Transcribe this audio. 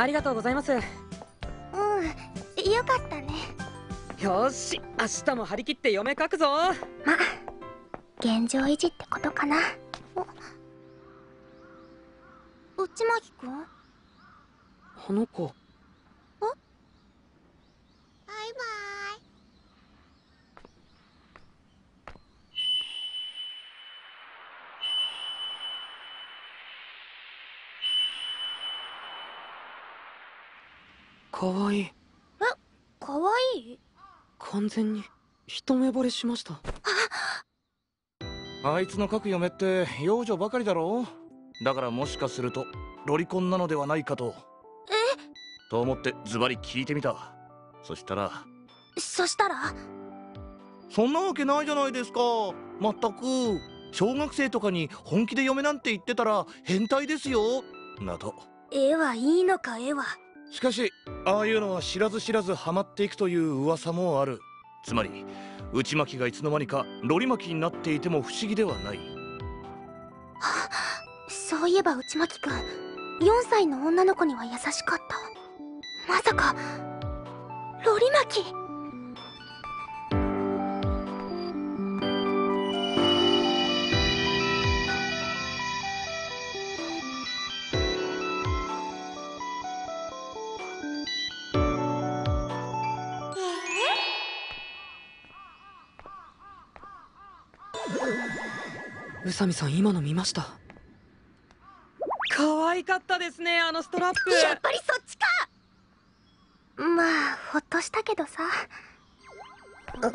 ありがとうございます。うんよかったね。よし明日も張り切って嫁書くぞ。ま現状維持ってことかな。お内巻くんあの子バイかわい。いかわい？い完全に一目惚れしました。あいつの書く嫁って幼女ばかりだろ？うだからもしかするとロリコンなのではないかと。えと思ってズバリ聞いてみた。そしたら。そしたら？そんなわけないじゃないですか。まったく。小学生とかに本気で嫁なんて言ってたら変態ですよ。など。絵はいいのか絵はしかしああいうのは知らず知らずハマっていくという噂もある。つまり内巻きがいつの間にかロリ巻きになっていても不思議ではない。そういえば内巻くん4歳の女の子には優しかった。まさかロリ巻き？宇佐美さん今の見ました？可愛かったですねあのストラップ。やっぱりそっちか！まあほっとしたけどさ。う